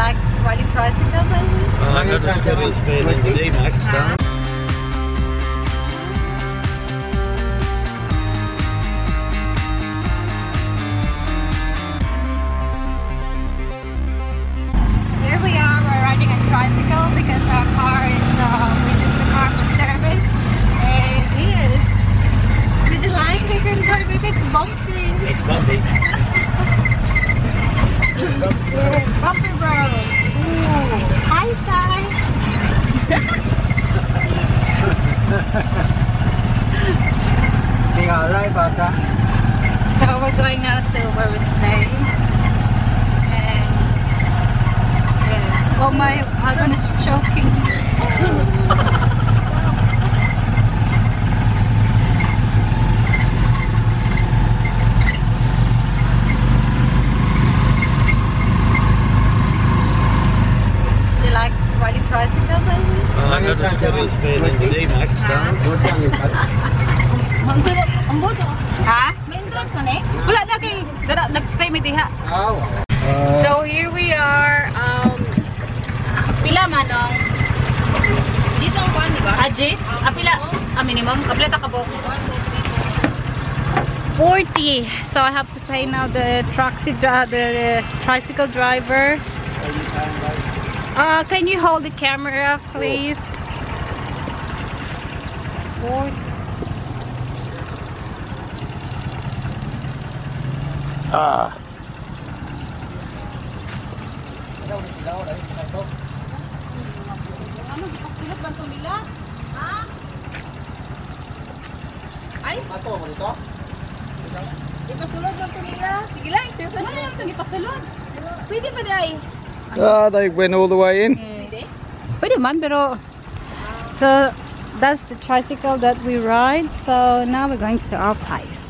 like riding tricycle then? Ah, dat is goed in spelen in de D-Max staan. Here we are, we're riding a tricycle because our car is, uh, we took the car for service. And he is. Did you like it? It's bumpy. It's bumpy. Tinggal right bata. So we're going now to where we're staying. And yeah. Oh my husband is choking. Do you like riding tricycle then? Dat is goed in spelen in de D-Max staan. Ang buto. Ha? May interest ka eh? Wala na kay nag-stay mi diha. Oh. So here we are um pila manong This ang kwan, di ba? Ajis? Ah, pila? Ah, minimum? Kapleta ka po? 40. So I have to pay now the taxi dri- the, the tricycle driver. Uh, can you hold the camera, please? 40. Ah. Day. Ah, they went all the way in. Pwede? Pwede man, pero... So, that's the tricycle that we ride. So, now we're going to our place.